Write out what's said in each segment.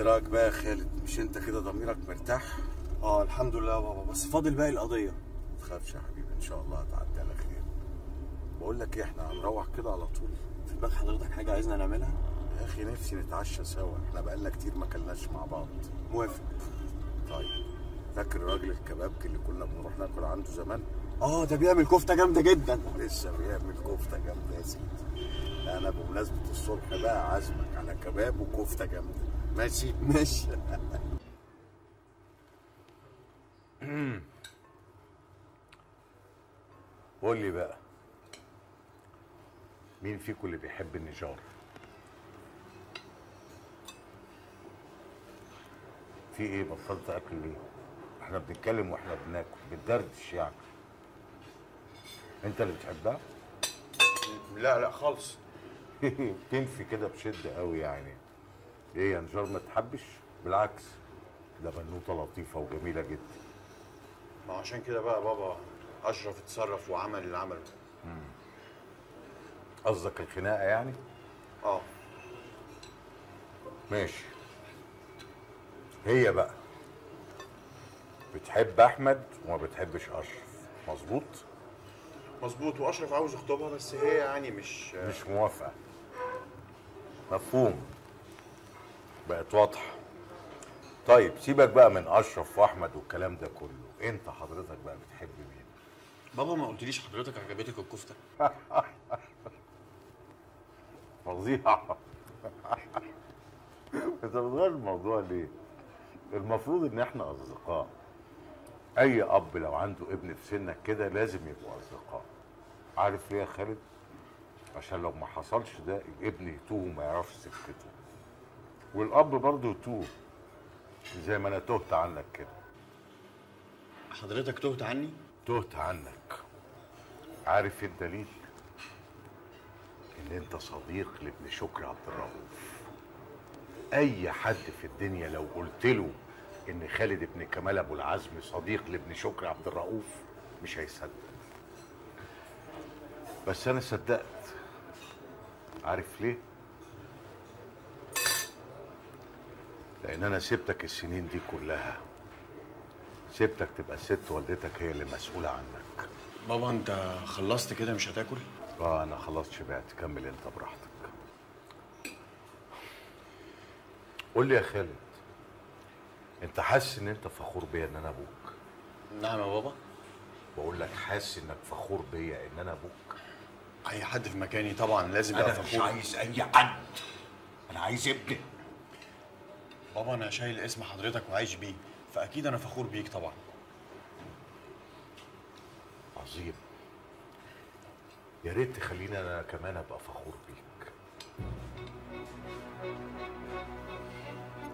إيه رايك بقى يا خالد مش انت كده ضميرك مرتاح؟ آه الحمد لله يا بابا بس فاضل باقي القضية. ما تخافش يا حبيبي إن شاء الله هتعدي على خير. بقول لك إيه إحنا هنروح كده على طول. في دماغ حضرتك حاجة عايزنا نعملها؟ يا أخي نفسي نتعشى سوا إحنا بقالنا كتير ما كلناش مع بعض. موافق. طيب فاكر الراجل الكبابجي اللي كنا بنروح ناكل عنده زمان؟ آه ده بيعمل كفتة جامدة جدا. لسه بيعمل كفتة جامدة يا سيدي. أنا بمناسبة الصلح بقى عازمك على كباب وكفتة جامدة. ماشي ماشي. قول لي بقى مين فيكم اللي بيحب النجار؟ في إيه؟ بطلت اكل ليه إحنا بنتكلم وإحنا بناكل بندردش يعني. انت اللي بتحبها؟ لا لا خالص. تنفي كده بشدة قوي يعني. إيه يا نجار ما تحبش؟ بالعكس ده بنوتة لطيفة وجميلة جدا. ما عشان كده بقى بابا أشرف اتصرف وعمل اللي عمله. قصدك الخناقة يعني؟ آه. ماشي. هي بقى بتحب أحمد وما بتحبش أشرف. مظبوط؟ مظبوط وأشرف عاوز يخطبها بس هي يعني مش مش موافقة. مفهوم. بقت واضحة. طيب سيبك بقى من أشرف وأحمد والكلام ده كله. أنت حضرتك بقى بتحب مين؟ بابا ما قلتليش حضرتك عجبتك الكفتة. فظيعه أنت بتغير الموضوع ليه؟ المفروض إن إحنا أصدقاء. أي أب لو عنده ابن في سنك كده لازم يبقوا أصدقاء. عارف ليه يا خالد؟ عشان لو ما حصلش ده الابن يتوه وما يعرفش سكته. والأب برضه يتوه زي ما أنا تهت عنك كده. حضرتك تهت عني؟ تهت عنك. عارف إيه الدليل؟ إن أنت صديق لابن شكري عبد الرؤوف. أي حد في الدنيا لو قلت له إن خالد ابن كمال أبو العزم صديق لابن شكري عبد الرؤوف مش هيصدق. بس أنا صدقت. عارف ليه؟ لأن أنا سبتك السنين دي كلها. سبتك تبقى ست والدتك هي اللي مسؤولة عنك. بابا انت خلصت كده مش هتاكل؟ آه أنا خلاص شبعت. كمل انت براحتك. قول لي يا خالد انت حاسس ان انت فخور بيا ان أنا أبوك؟ نعم يا بابا. بقول لك حاسس انك فخور بيا ان أنا أبوك. اي حد في مكاني طبعا لازم يبقى أنا مش فخور. عايز أي حد. أنا عايز ابني بابا أنا شايل اسم حضرتك وعايش بيه فأكيد أنا فخور بيك طبعا. عظيم. يا ريت تخليني أنا كمان أبقى فخور بيك.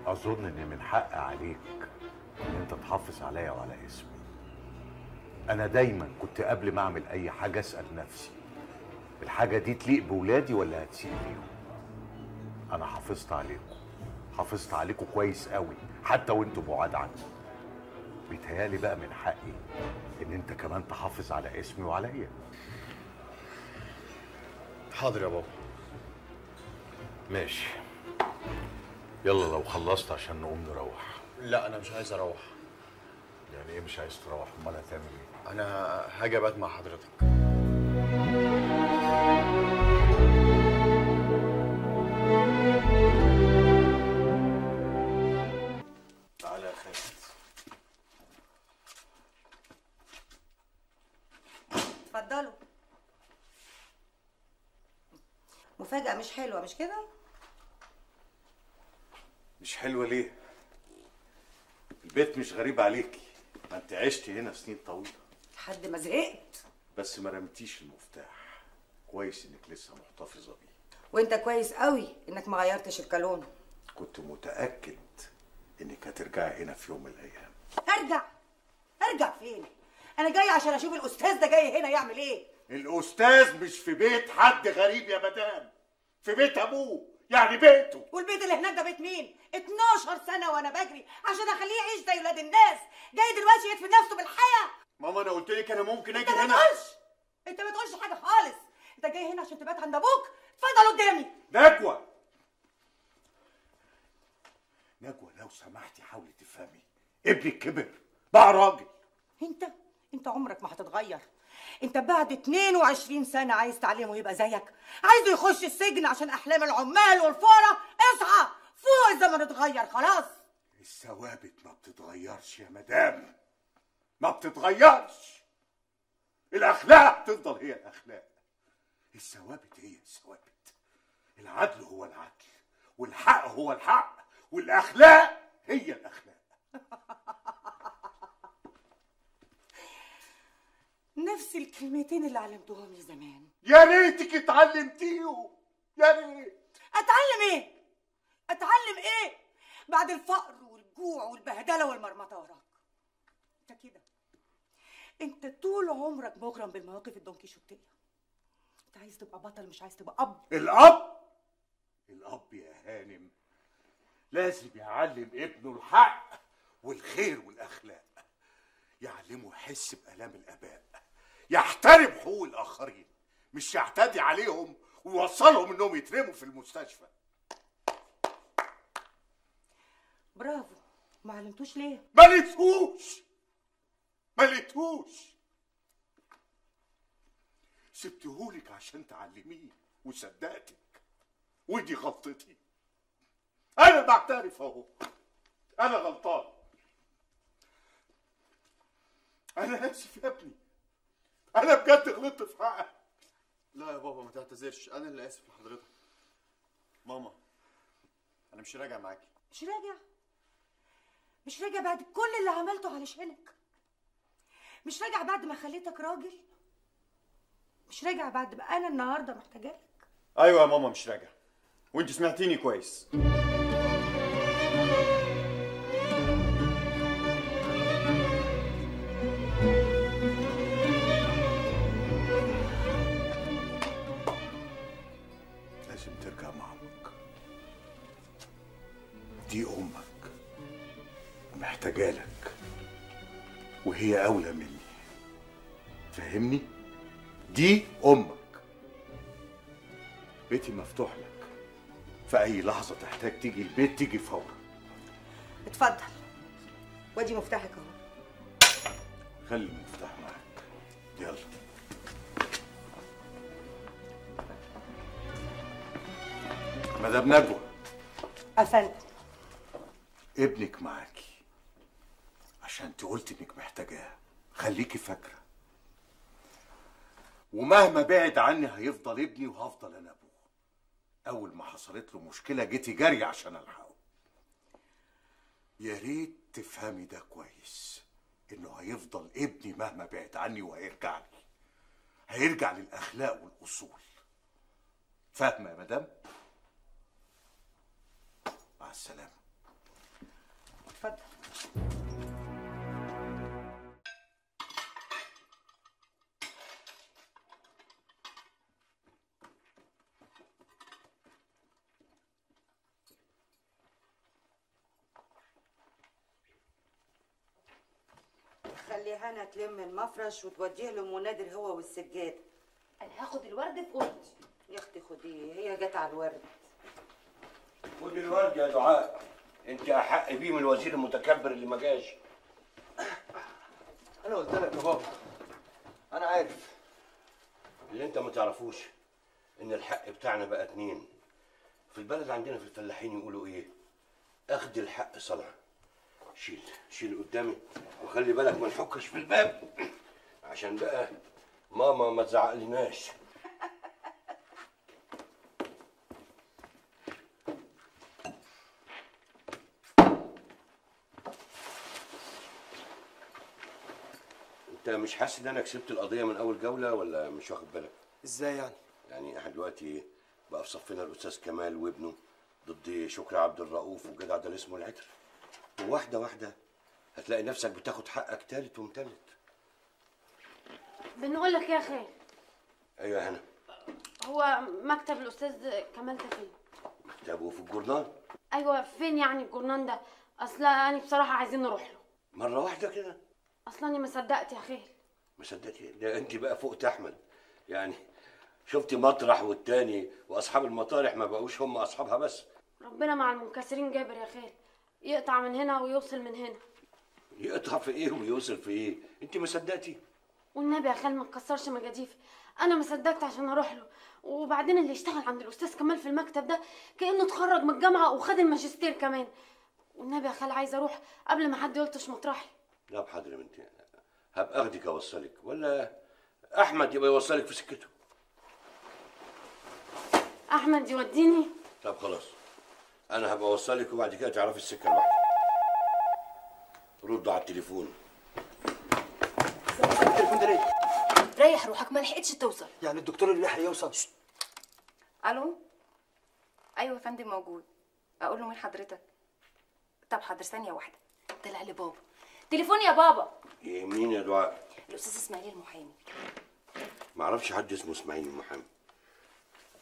أظن إن من حق عليك إن أنت تحافظ عليا وعلى اسمي. أنا دايما كنت قبل ما أعمل أي حاجة أسأل نفسي الحاجة دي تليق بولادي ولا هتسيء ليهم أنا حافظت عليكم. حافظت عليكم كويس قوي حتى وانتوا بعاد عني بيتهيألي بقى من حقي إن أنت كمان تحافظ على اسمي وعليا حاضر يا بابا. ماشي. يلا لو خلصت عشان نقوم نروح. لا أنا مش عايز أروح. يعني إيه مش عايز تروح؟ أمال هتعمل إيه؟ أنا هاجي أبات مع حضرتك. اتفضلوا. مفاجأة مش حلوة مش كده؟ مش حلوة ليه؟ البيت مش غريب عليكي. ما انت عشتي هنا سنين طويلة. لحد ما زهقت. بس ما رمتيش المفتاح. كويس إنك لسه محتفظة بيه. وأنت كويس قوي إنك ما غيرتش الكالون. كنت متأكد إنك هترجعي هنا في يوم من الأيام. أرجع؟ أرجع فين؟ أنا جاي عشان أشوف الأستاذ ده جاي هنا يعمل إيه؟ الأستاذ مش في بيت حد غريب يا مدام. في بيت أبوه يعني بيته. والبيت اللي هناك ده بيت مين؟ 12 سنة وأنا بجري عشان أخليه يعيش زي ولاد الناس. جاي دلوقتي يدفن نفسه بالحياة. ماما أنا قلت لك أنا ممكن أنت أجي ما هنا. تقولش. أنت ما تقولش حاجة خالص. أنت جاي هنا عشان تبات عند أبوك؟ اتفضل قدامي. نجوى. نجوى لو سمحتي حاولي تفهمي. ابنك كبر. بقى راجل. انت انت عمرك ما هتتغير. انت بعد 22 سنة عايز تعلمه يبقى زيك. عايزه يخش السجن عشان أحلام العمال والفقراء اصحى. فوق الزمن اتغير خلاص. الثوابت ما بتتغيرش يا مدام. ما بتتغيرش. الأخلاق تفضل هي الأخلاق. الثوابت هي الثوابت. العدل هو العدل. والحق هو الحق. والأخلاق هي الأخلاق. نفس الكلمتين اللي علمتهم لي زمان. يا ريتك اتعلمتيهم يا ريت. أتعلم إيه؟ أتعلم إيه؟ بعد الفقر والجوع والبهدلة والمرمطة وراك. أنت كده. أنت طول عمرك مغرم بالمواقف الدونكيشوتيه أنت عايز تبقى بطل مش عايز تبقى أب. الأب؟ الأب يا هانم. لازم يعلم ابنه الحق والخير والأخلاق. يعلمه يحس بألام الآباء. يحترم حقوق الآخرين. مش يعتدي عليهم ويوصلهم إنهم يترموا في المستشفى. برافو. ما علمتوش ليه؟ ما لقيتهوش. ما لقيتهوش. سبتهولك عشان تعلميه وصدقتك. ودي غلطتي. أنا بعترف اهو أنا غلطان. أنا آسف يا ابني. أنا بجد غلطت في حقك لا يا بابا ما تعتذرش. أنا اللي آسف لحضرتك. ماما أنا مش راجع معاكي مش راجع؟ مش راجع بعد كل اللي عملته علشانك؟ مش راجع بعد ما خليتك راجل؟ مش راجع بعد ما أنا النهارده محتاجاك أيوه يا ماما مش راجع. وانت سمعتيني كويس لازم ترجع مع أمك دي أمك محتاجالك وهي اولى مني فاهمني دي أمك بيتي مفتوح لك في أي لحظة تحتاج تيجي البيت تيجي فورا. اتفضل. وادي مفتاحك أهو. خلي المفتاح معاك. يلا. مدام نجوى. أفندم. ابنك معاكي. عشان انت قلت إنك محتاجاه. خليكي فاكرة. ومهما بعد عني هيفضل ابني وهفضل أنا ابوه أول ما حصلت له مشكلة جيتي جري عشان ألحقه. يا ريت تفهمي ده كويس إنه هيفضل ابني مهما بعد عني وهيرجع لي. هيرجع للأخلاق والأصول. فاهمة يا مدام؟ مع السلامة. اتفضل. هنا تلم المفرش وتوديه له منادر هو والسجاد. أنا هاخد الورد في أوضتي. يا أختي خديه هي جت على الورد. خد الورد يا دعاء. أنت احق بيه من الوزير المتكبر اللي ما جاش. أنا قلت لك يا بابا. أنا عارف. اللي أنت ما تعرفوش إن الحق بتاعنا بقى اتنين. في البلد عندنا في الفلاحين يقولوا إيه؟ أخد الحق صلع شيل شيل قدامي وخلي بالك ما نحكش في الباب. عشان بقى ماما ما تزعقلناش. انت مش حاسس ان أنا كسبت القضية من أول جولة ولا مش واخد بالك؟ إزاي يعني؟ يعني إحنا دلوقتي بقى في صفنا الأستاذ كمال وابنه ضد شكري عبد الرؤوف وجدع ده اسمه العتر وواحده واحدة هتلاقي نفسك بتاخد حقك تالت ومتلت بنقول لك يا خال أيوه يا هنا. هو مكتب الأستاذ كمال ده فين كتابه في الجورنال أيوه فين يعني الجورنان ده؟ أصل أنا بصراحة عايزين نروح له. مرة واحدة كده؟ أصلا أنا ما صدقت يا خال ما صدقتي ده أنت بقى فوق أحمد. يعني شفتي مطرح والتاني وأصحاب المطارح ما بقوش هم أصحابها بس. ربنا مع المنكسرين جابر يا خال يقطع من هنا ويوصل من هنا. يقطع في إيه ويوصل في إيه؟ أنت ما صدقتي والنبي يا خال ما تكسرش مجاديفي أنا ما صدقت عشان أروح له. وبعدين اللي يشتغل عند الأستاذ كمال في المكتب ده كأنه اتخرج من الجامعة وخد الماجستير كمان. والنبي يا خال عايزه أروح قبل ما حد يلطش مطرحي لا بحاضر يا بنتي. هبقى أخدك أوصلك. ولا أحمد يبقى يوصلك في سكته. أحمد يوديني؟ طب خلاص. أنا هبقى أوصلك وبعد كده تعرفي السكة لوحدك. ردوا على التليفون. التليفون ده ليه؟ ريح روحك ما لحقتش توصل. يعني الدكتور اللي لحق يوصل. شت. ألو؟ أيوه يا فندم موجود. أقول له مين حضرتك. طب حاضر ثانية واحدة. طلع لي بابا. تليفون يا بابا. إيه مين يا دعاء. الأستاذ إسماعيل المحامي. ما أعرفش حد اسمه إسماعيل المحامي.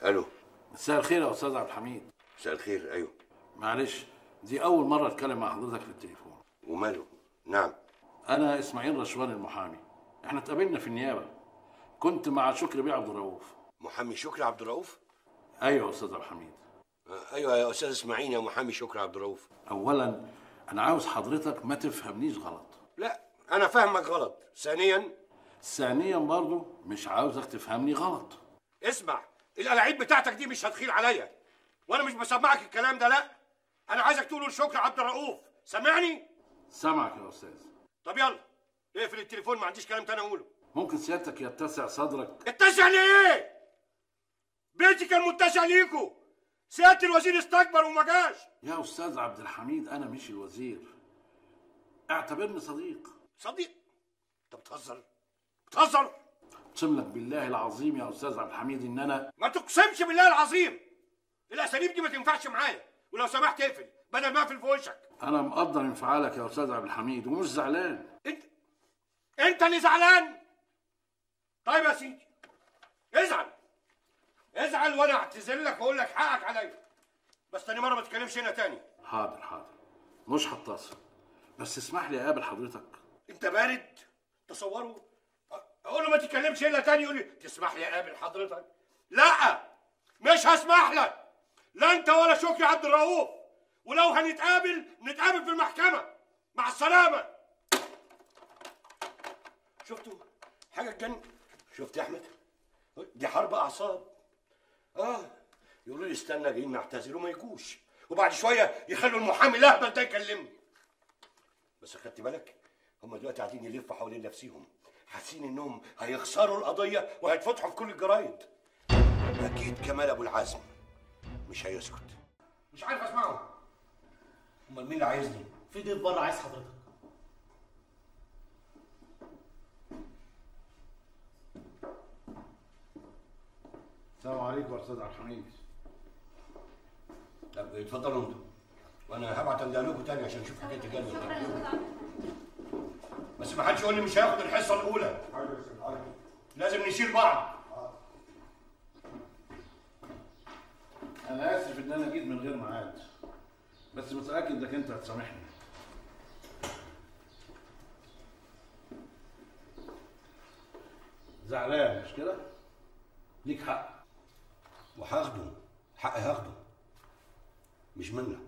ألو. مساء الخير يا أستاذ عبد الحميد. مساء الخير أيوه. معلش دي أول مرة أتكلم مع حضرتك في التليفون وماله؟ نعم. أنا إسماعيل رشوان المحامي. إحنا اتقابلنا في النيابة. كنت مع شكري بيه عبد الرؤوف. محامي شكري عبد الرؤوف؟ أيوه يا أستاذ عبد الحميد. آه، أيوه يا أستاذ إسماعيل يا محامي شكري عبد الرؤوف. اولا أنا عاوز حضرتك ما تفهمنيش غلط. لا أنا فاهمك غلط. ثانيا؟ ثانيا برضو مش عاوزك تفهمني غلط. اسمع الألاعيب بتاعتك دي مش هتخيل عليا. وأنا مش بسمعك الكلام ده لا. أنا عايزك تقوله لشكري عبد الرؤوف. سامعني؟ سامعك يا أستاذ. طب يلا اقفل التليفون ما عنديش كلام تاني أقوله. ممكن سيادتك يتسع صدرك. اتسع ليه؟ بيتي كان متسع ليكوا سيادة الوزير استكبر وما جاش. يا أستاذ عبد الحميد أنا مش الوزير. اعتبرني صديق. صديق؟ انت بتهزر بتهزر أقسم لك بالله العظيم يا أستاذ عبد الحميد إن أنا ما تقسمش بالله العظيم. الاساليب دي ما تنفعش معايا ولو سمحت اقفل بدل ما اقفل في وشك. أنا مقدر انفعالك يا أستاذ عبد الحميد ومش زعلان. انت إنت اللي زعلان؟ طيب يا سيدي ازعل. ازعل وأنا أعتذر لك وأقول لك حقك عليا. بس تاني مرة ما تتكلمش هنا تاني. حاضر حاضر. مش هتصل. بس اسمح لي أقابل حضرتك. أنت بارد؟ تصوروا أقول له ما تتكلمش هنا تاني يقول لي تسمح لي أقابل حضرتك؟ لا مش هسمح لك. لا انت ولا شكري عبد الرؤوف. ولو هنتقابل نتقابل في المحكمة. مع السلامة. شفتوا حاجة تجنن شفت يا أحمد؟ دي حرب أعصاب. آه يقولوا لي استنى جايين نعتذر وما يجوش. وبعد شوية يخلوا المحامي الأهبل ده يكلمني. بس خدت بالك؟ هم دلوقتي قاعدين يلفوا حوالين نفسيهم حاسين إنهم هيخسروا القضية وهيتفتحوا في كل الجرايد. أكيد كمال أبو العزم. مش هيسكت. مش عارف أسمعه. أمال مين اللي عايزني؟ في ضيف بره عايز حضرتك. السلام عليكم يا أستاذ عبد الحميد. طب اتفضلوا أنتوا. وأنا هبعت لكم تاني عشان أشوف حكاية الجدول. بس ما حدش يقول لي مش هياخد الحصة الأولى. لازم نشيل بعض. أنا آسف إن أنا جيت من غير ميعاد بس متأكد إنك أنت هتسامحني. زعلان مش كده؟ ليك حق. وهاخده حقي هاخده. مش منك.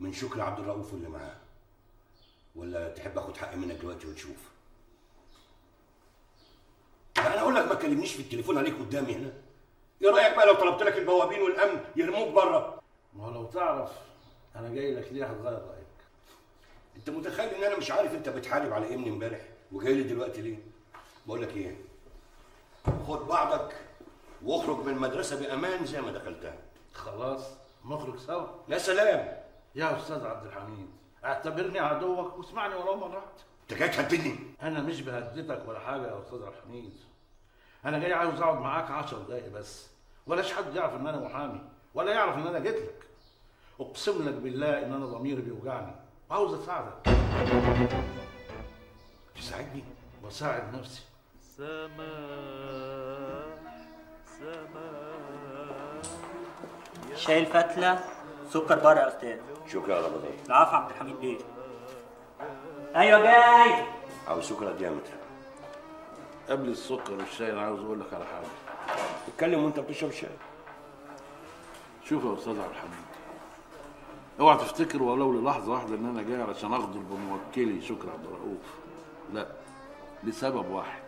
من شكر عبد الرؤوف اللي معاه. ولا تحب آخد حقي منك دلوقتي ونشوف أنا أقول لك ما تكلمنيش في التليفون عليك قدامي هنا. إيه رأيك بقى لو طلبت لك البوابين والأمن يرموك بره؟ ما هو لو تعرف أنا جاي لك ليه هتغير رأيك؟ أنت متخيل إن أنا مش عارف أنت بتحارب على إيه من إمبارح؟ وجاي لي دلوقتي ليه؟ بقول لك إيه؟ خد بعضك واخرج من المدرسة بأمان زي ما دخلتها. خلاص نخرج سوا. يا سلام! يا أستاذ عبد الحميد اعتبرني عدوك واسمعني ولو مرات أنت جاي تهددني؟ أنا مش بهددك ولا حاجة يا أستاذ عبد الحميد. أنا جاي عاوز أقعد معاك عشر دقايق بس. ولاش حد يعرف إن أنا محامي ولا يعرف إن أنا جيت لك. أقسم لك بالله إن أنا ضميري بيوجعني. وعاوز أساعدك. تساعدني؟ واساعد نفسي. شاي الفتلة سكر بره يا أستاذ. شكرا يا رمضان العفو عبد الحميد بيه. أيوة جاي. عاوز شكرا ديامتر قبل السكر والشاي أنا عاوز أقول لك على حاجة. اتكلم وانت بتشرب شاي. شوف يا أستاذ عبد الحميد. اوعى تفتكر ولو للحظة واحدة إن أنا جاي علشان اغدر بموكلي. شكري عبد الرؤوف. لا لسبب واحد.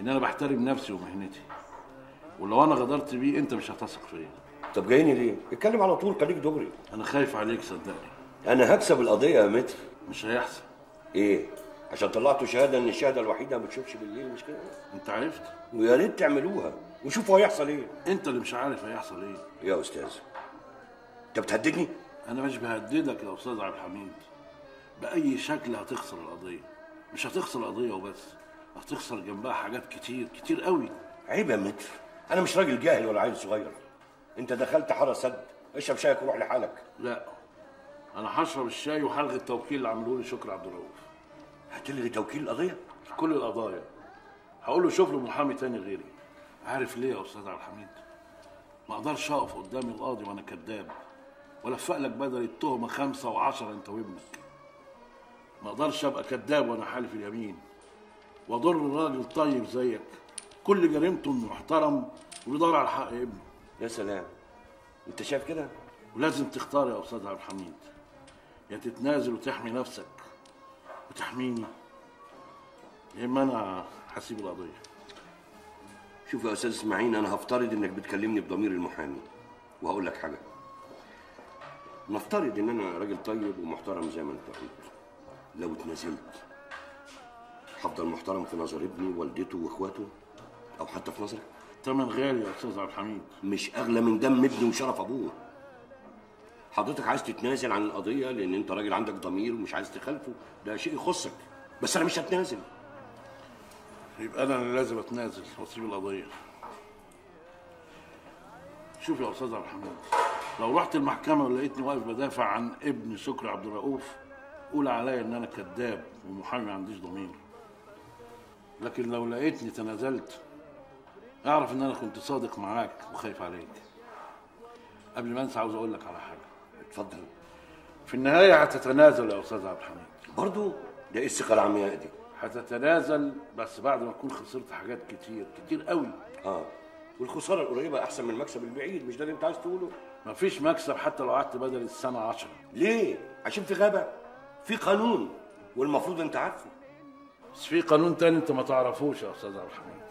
إن أنا بحترم نفسي ومهنتي. ولو أنا غدرت بيه أنت مش هتثق فيا. طب جايني ليه؟ اتكلم على طول خليك دغري. أنا خايف عليك صدقني. أنا هكسب القضية يا متر. مش هيحصل. إيه؟ عشان طلعتوا شهادة إن الشهادة الوحيدة ما بتشوفش بالليل مش كده؟ انت عرفت؟ ويا ريت تعملوها وشوفوا هيحصل إيه. انت اللي مش عارف هيحصل إيه. يا أستاذ أنت بتهددني؟ أنا مش بهددك يا أستاذ عبد الحميد. بأي شكل هتخسر القضية. مش هتخسر القضية وبس هتخسر جنبها حاجات كتير كتير قوي. عيب يا متر. أنا مش راجل جاهل ولا عيل صغير. أنت دخلت حارة سد. اشرب شايك وروح لحالك. لا أنا هشرب الشاي وهلغي التوكيل اللي عملوه لي شكري عبد الرؤوف. هتلغي توكيل القضية؟ كل القضايا. هقول له شوف له محامي تاني غيري. عارف ليه يا أستاذ عبد الحميد؟ ما أقدرش أقف قدام القاضي وأنا كذاب. والفق لك بدل التهمة خمسة وعشرة أنت وابنك. ما أقدرش أبقى كذاب وأنا حالف اليمين. وأضر راجل طيب زيك. كل جريمته إنه محترم وبيدور على حق ابنه. يا سلام. أنت شايف كده؟ ولازم تختار يا أستاذ عبد الحميد. يا تتنازل وتحمي نفسك. وتحميني يا اما أنا هسيب القضية. شوف يا أستاذ إسماعيل أنا هفترض إنك بتكلمني بضمير المحامي. وهقول لك حاجة. نفترض إن أنا راجل طيب ومحترم زي ما أنت قلت. لو اتنازلت هفضل محترم في نظر ابني ووالدته وإخواته أو حتى في نظرك؟ تمن غالي يا أستاذ عبد الحميد. مش أغلى من دم ابني وشرف أبوه. حضرتك عايز تتنازل عن القضية لأن أنت راجل عندك ضمير ومش عايز تخالفه ده شيء يخصك. بس أنا مش هتنازل. يبقى أنا اللي لازم أتنازل وأسيب القضية. شوف يا أستاذ عبد الحميد لو رحت المحكمة ولقيتني واقف بدافع عن ابن شكري عبد الرؤوف قول عليا إن أنا كذاب ومحامي ما عنديش ضمير. لكن لو لقيتني تنازلت أعرف إن أنا كنت صادق معاك وخايف عليك. قبل ما أنسى عاوز أقول لك على حاجة. اتفضل في النهاية هتتنازل يا أستاذ عبد الحميد. برضو ده إيه الثقة العمياء دي؟ هتتنازل بس بعد ما تكون خسرت حاجات كتير كتير قوي. آه. والخسارة القريبة أحسن من المكسب البعيد مش ده اللي أنت عايز تقوله؟ مفيش مكسب حتى لو قعدت بدل السنة عشرة. ليه؟ عشان في غابة في قانون والمفروض أنت عارفه. بس في قانون تاني أنت ما تعرفوش يا أستاذ عبد الحميد.